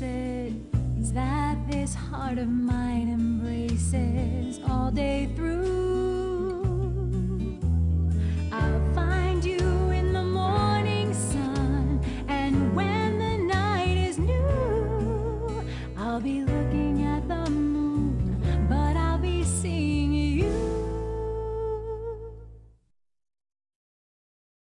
that this heart of mine embraces all day through.